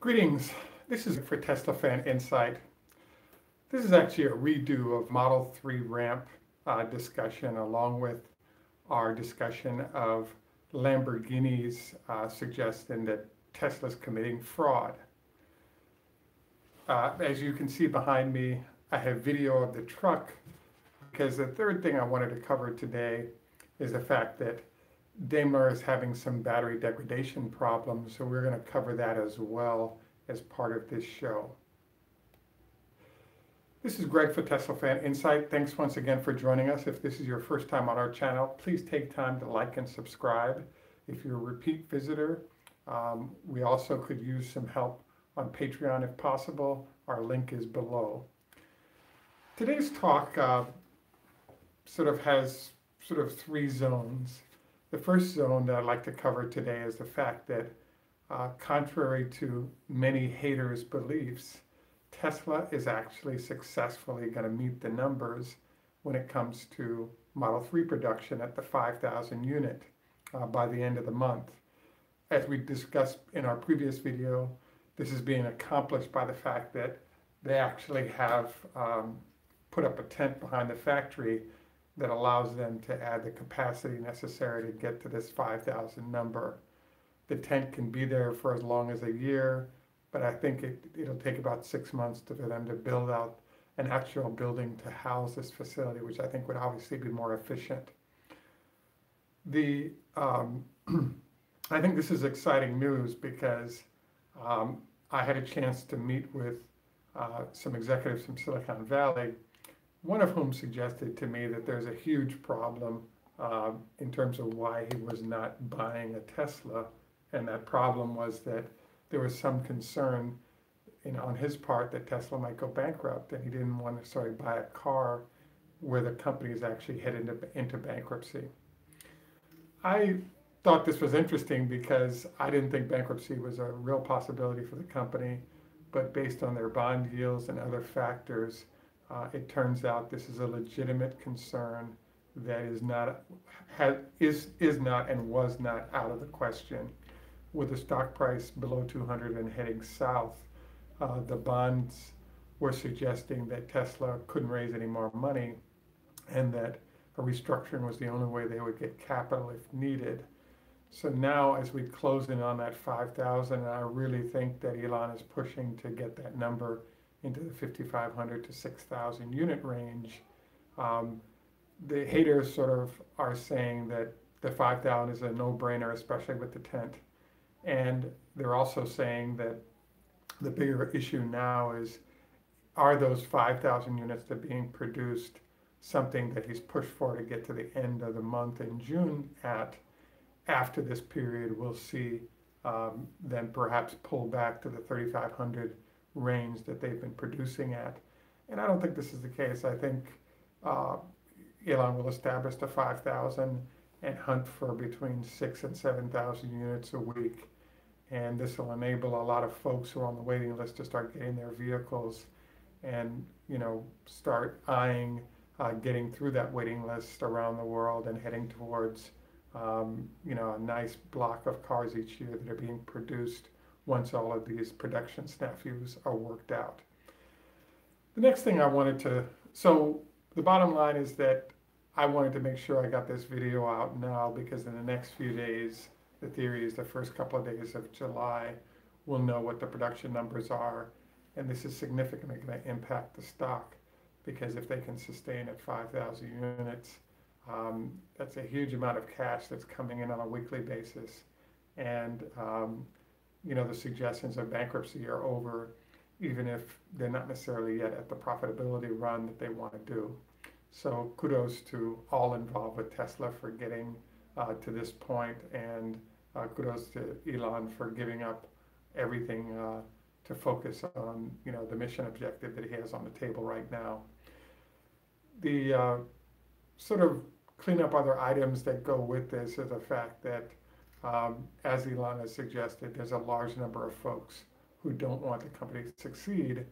Greetings. This is for Tesla Fan Insight. This is actually a redo of Model 3 ramp uh, discussion along with our discussion of Lamborghini's uh, suggestion that Tesla's committing fraud. Uh, as you can see behind me, I have video of the truck because the third thing I wanted to cover today is the fact that Daimler is having some battery degradation problems, so we're going to cover that as well as part of this show. This is Greg for Tesla Fan Insight. Thanks once again for joining us. If this is your first time on our channel, please take time to like and subscribe. If you're a repeat visitor, um, we also could use some help on Patreon if possible. Our link is below. Today's talk uh, sort of has sort of three zones. The first zone that I'd like to cover today is the fact that, uh, contrary to many haters' beliefs, Tesla is actually successfully going to meet the numbers when it comes to Model 3 production at the 5,000 unit uh, by the end of the month. As we discussed in our previous video, this is being accomplished by the fact that they actually have um, put up a tent behind the factory that allows them to add the capacity necessary to get to this 5,000 number. The tent can be there for as long as a year, but I think it, it'll take about six months to, for them to build out an actual building to house this facility, which I think would obviously be more efficient. The um, I think this is exciting news because um, I had a chance to meet with uh, some executives from Silicon Valley one of whom suggested to me that there's a huge problem uh, in terms of why he was not buying a Tesla. And that problem was that there was some concern on his part that Tesla might go bankrupt and he didn't want to necessarily buy a car where the company is actually headed into, into bankruptcy. I thought this was interesting because I didn't think bankruptcy was a real possibility for the company, but based on their bond yields and other factors, uh, it turns out this is a legitimate concern that is not has, is is not and was not out of the question. With the stock price below 200 and heading south, uh, the bonds were suggesting that Tesla couldn't raise any more money, and that a restructuring was the only way they would get capital if needed. So now, as we close in on that 5,000, I really think that Elon is pushing to get that number into the 5,500 to 6,000 unit range. Um, the haters sort of are saying that the 5,000 is a no-brainer, especially with the tent. And they're also saying that the bigger issue now is, are those 5,000 units that are being produced something that he's pushed for to get to the end of the month in June at, after this period, we'll see um, then perhaps pull back to the 3,500 range that they've been producing at. And I don't think this is the case. I think uh, Elon will establish the 5,000 and hunt for between six and 7,000 units a week. And this will enable a lot of folks who are on the waiting list to start getting their vehicles and, you know, start eyeing uh, getting through that waiting list around the world and heading towards, um, you know, a nice block of cars each year that are being produced once all of these production snafus are worked out. The next thing I wanted to, so the bottom line is that I wanted to make sure I got this video out now because in the next few days, the theory is the first couple of days of July, we'll know what the production numbers are. And this is significantly going to impact the stock because if they can sustain at 5,000 units, um, that's a huge amount of cash that's coming in on a weekly basis. And um, you know, the suggestions of bankruptcy are over, even if they're not necessarily yet at the profitability run that they want to do. So kudos to all involved with Tesla for getting uh, to this point, and uh, kudos to Elon for giving up everything uh, to focus on, you know, the mission objective that he has on the table right now. The uh, sort of clean up other items that go with this is the fact that um, as Elon has suggested, there's a large number of folks who don't want the company to succeed.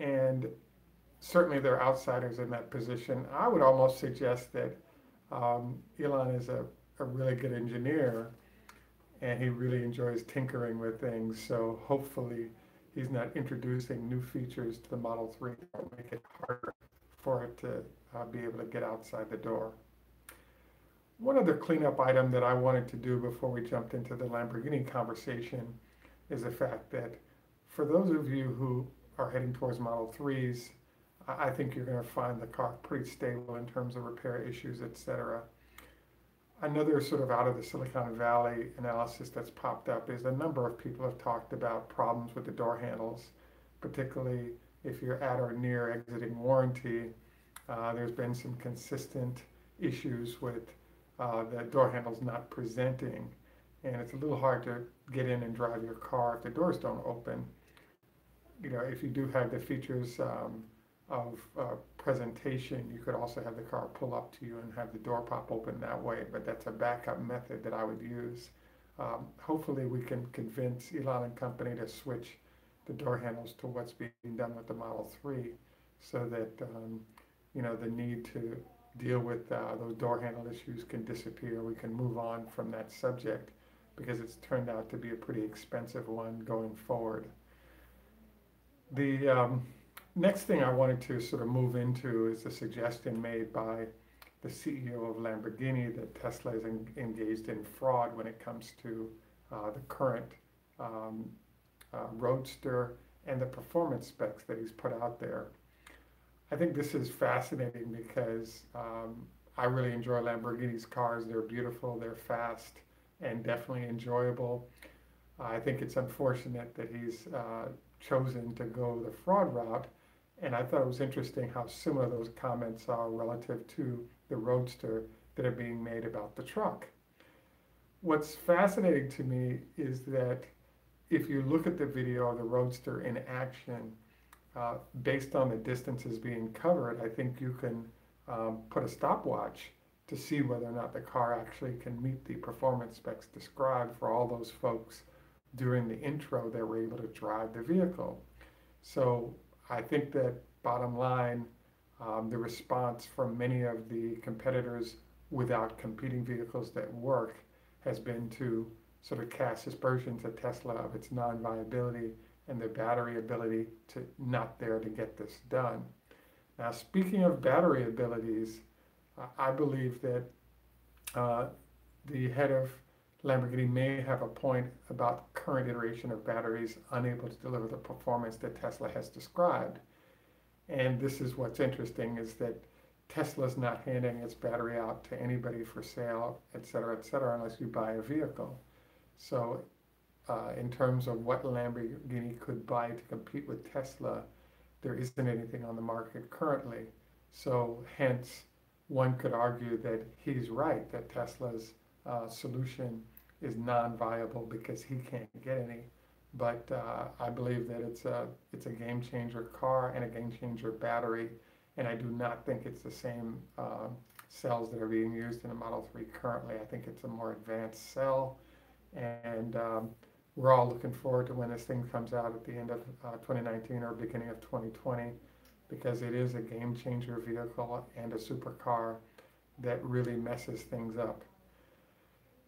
And certainly there are outsiders in that position. I would almost suggest that um, Elon is a, a really good engineer and he really enjoys tinkering with things. So hopefully, he's not introducing new features to the Model 3 that make it harder for it to uh, be able to get outside the door. One other cleanup item that I wanted to do before we jumped into the Lamborghini conversation is the fact that for those of you who are heading towards Model 3s, I think you're going to find the car pretty stable in terms of repair issues, etc. Another sort of out of the Silicon Valley analysis that's popped up is a number of people have talked about problems with the door handles, particularly if you're at or near exiting warranty. Uh, there's been some consistent issues with uh, the door handles not presenting, and it's a little hard to get in and drive your car if the doors don't open. You know, if you do have the features um, of uh, presentation, you could also have the car pull up to you and have the door pop open that way, but that's a backup method that I would use. Um, hopefully we can convince Elon and company to switch the door handles to what's being done with the Model 3 so that, um, you know, the need to deal with uh, those door handle issues can disappear. We can move on from that subject because it's turned out to be a pretty expensive one going forward. The um, next thing I wanted to sort of move into is a suggestion made by the CEO of Lamborghini that Tesla is en engaged in fraud when it comes to uh, the current um, uh, Roadster and the performance specs that he's put out there. I think this is fascinating because um, I really enjoy Lamborghini's cars. They're beautiful, they're fast, and definitely enjoyable. I think it's unfortunate that he's uh, chosen to go the fraud route and I thought it was interesting how similar those comments are relative to the Roadster that are being made about the truck. What's fascinating to me is that if you look at the video of the Roadster in action, uh, based on the distances being covered, I think you can um, put a stopwatch to see whether or not the car actually can meet the performance specs described for all those folks during the intro that were able to drive the vehicle. So I think that bottom line, um, the response from many of the competitors without competing vehicles that work has been to sort of cast aspersions at Tesla of its non-viability and the battery ability to not there to get this done. Now, speaking of battery abilities, I believe that uh, the head of Lamborghini may have a point about current iteration of batteries unable to deliver the performance that Tesla has described. And this is what's interesting is that Tesla's not handing its battery out to anybody for sale, et cetera, et cetera, unless you buy a vehicle. So uh, in terms of what Lamborghini could buy to compete with Tesla, there isn't anything on the market currently. So hence, one could argue that he's right, that Tesla's uh, solution is non-viable because he can't get any. But uh, I believe that it's a it's a game changer car and a game changer battery, and I do not think it's the same uh, cells that are being used in the Model 3 currently. I think it's a more advanced cell, and um, we're all looking forward to when this thing comes out at the end of uh, 2019 or beginning of 2020, because it is a game changer vehicle and a supercar that really messes things up.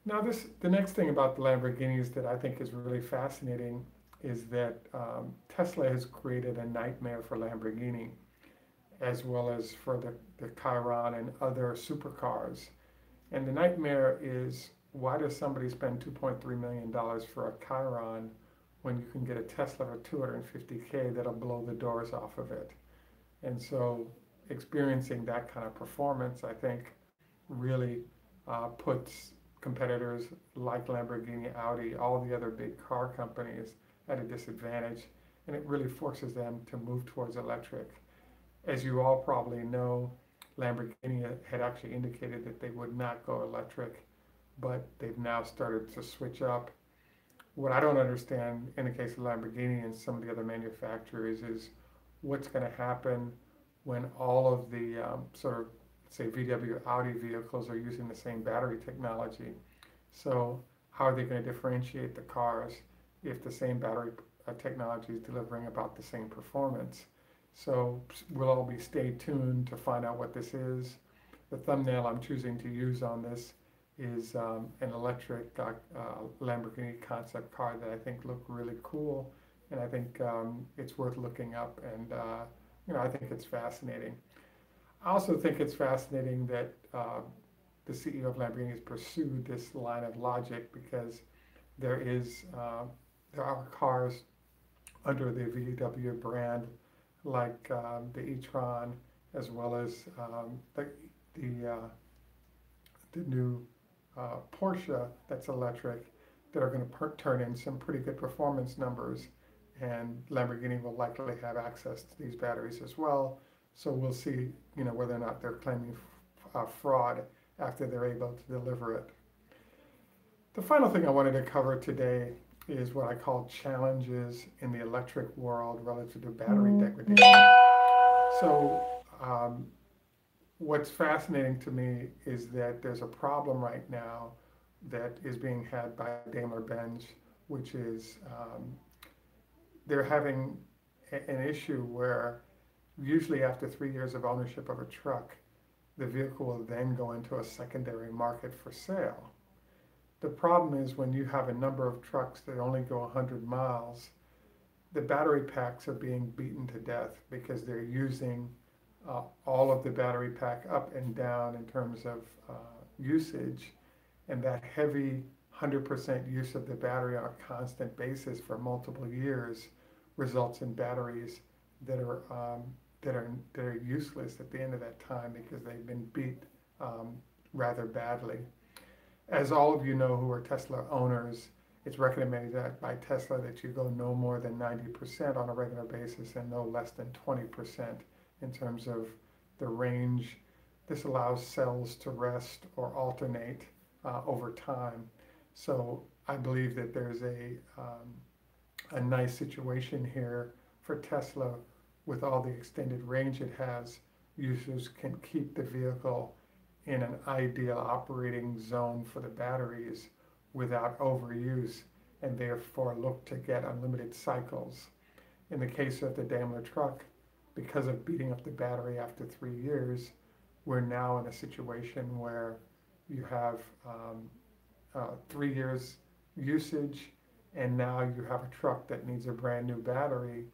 Now, this the next thing about the Lamborghinis that I think is really fascinating is that um, Tesla has created a nightmare for Lamborghini, as well as for the, the Chiron and other supercars. And the nightmare is why does somebody spend 2.3 million dollars for a Chiron when you can get a Tesla for 250k that'll blow the doors off of it? And so, experiencing that kind of performance, I think, really uh, puts competitors like Lamborghini, Audi, all the other big car companies at a disadvantage, and it really forces them to move towards electric. As you all probably know, Lamborghini had actually indicated that they would not go electric, but they've now started to switch up. What I don't understand in the case of Lamborghini and some of the other manufacturers is what's going to happen when all of the um, sort of say VW Audi vehicles are using the same battery technology. So how are they going to differentiate the cars if the same battery uh, technology is delivering about the same performance? So we'll all be stay tuned to find out what this is. The thumbnail I'm choosing to use on this is um, an electric uh, uh, Lamborghini concept car that I think look really cool, and I think um, it's worth looking up. And uh, you know, I think it's fascinating. I also think it's fascinating that uh, the CEO of Lamborghini has pursued this line of logic because there is uh, there are cars under the VW brand like um, the e-tron as well as um, the the, uh, the new uh, Porsche that's electric that are going to turn in some pretty good performance numbers and Lamborghini will likely have access to these batteries as well so we'll see you know whether or not they're claiming uh, fraud after they're able to deliver it. The final thing I wanted to cover today is what I call challenges in the electric world relative to battery mm-hmm. degradation. So, um, what's fascinating to me is that there's a problem right now that is being had by Daimler Benz, which is um, they're having a, an issue where usually after three years of ownership of a truck, the vehicle will then go into a secondary market for sale. The problem is when you have a number of trucks that only go 100 miles, the battery packs are being beaten to death because they're using uh, all of the battery pack up and down in terms of uh, usage. And that heavy 100% use of the battery on a constant basis for multiple years results in batteries that are um, that are that are useless at the end of that time because they've been beat um, rather badly. As all of you know who are Tesla owners, it's recommended that by Tesla that you go no more than 90% on a regular basis and no less than 20% in terms of the range. This allows cells to rest or alternate uh, over time. So I believe that there's a, um, a nice situation here for Tesla with all the extended range it has, users can keep the vehicle in an ideal operating zone for the batteries without overuse and therefore look to get unlimited cycles. In the case of the Daimler truck, because of beating up the battery after three years, we're now in a situation where you have um, uh, three years usage and now you have a truck that needs a brand new battery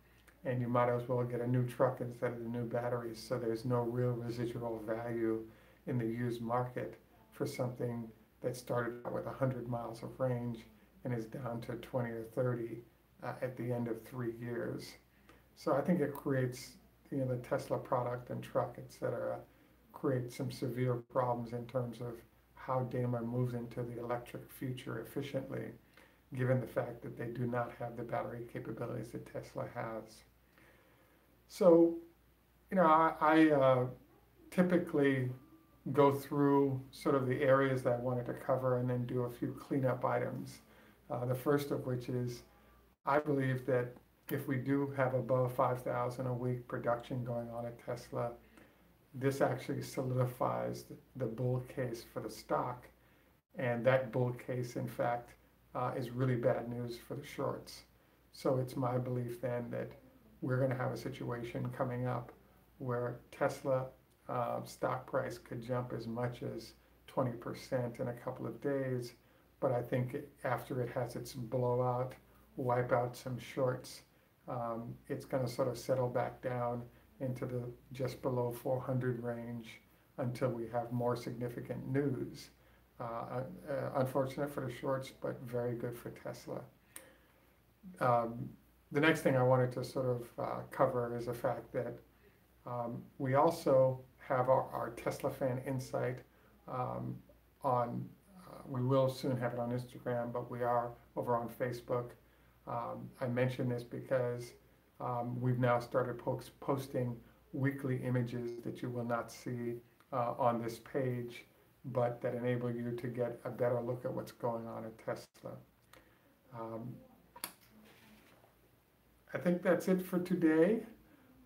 and you might as well get a new truck instead of the new batteries. So there's no real residual value in the used market for something that started out with 100 miles of range and is down to 20 or 30 uh, at the end of three years. So I think it creates, you know, the Tesla product and truck, et cetera, create some severe problems in terms of how Daimler moves into the electric future efficiently, given the fact that they do not have the battery capabilities that Tesla has. So, you know, I, I uh, typically go through sort of the areas that I wanted to cover and then do a few cleanup items. Uh, the first of which is I believe that if we do have above 5,000 a week production going on at Tesla, this actually solidifies the bull case for the stock. And that bull case, in fact, uh, is really bad news for the shorts. So it's my belief then that we're going to have a situation coming up where Tesla uh, stock price could jump as much as 20% in a couple of days. But I think after it has its blowout, wipe out some shorts, um, it's going to sort of settle back down into the just below 400 range until we have more significant news. Uh, uh, unfortunate for the shorts, but very good for Tesla. Um, the next thing I wanted to sort of uh, cover is the fact that um, we also have our, our, Tesla fan insight um, on, uh, we will soon have it on Instagram, but we are over on Facebook. Um, I mention this because um, we've now started post posting weekly images that you will not see uh, on this page, but that enable you to get a better look at what's going on at Tesla. Um, I think that's it for today.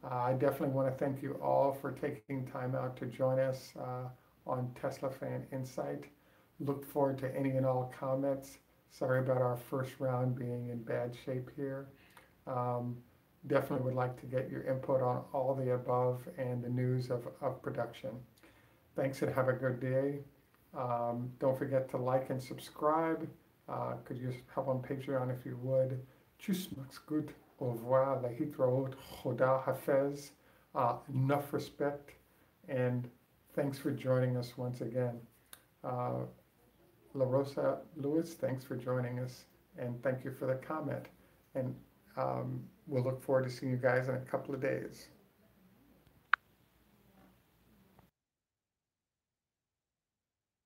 Uh, I definitely want to thank you all for taking time out to join us uh, on Tesla Fan Insight. Look forward to any and all comments. Sorry about our first round being in bad shape here. Um, definitely would like to get your input on all the above and the news of, of production. Thanks and have a good day. Um, don't forget to like and subscribe. Uh, could you help on Patreon if you would. Tschüss, macht's gut. Au revoir, lahitraot, choda hafez. Uh, enough respect. And thanks for joining us once again. Uh, La Rosa Lewis, thanks for joining us, and thank you for the comment. And um, we'll look forward to seeing you guys in a couple of days.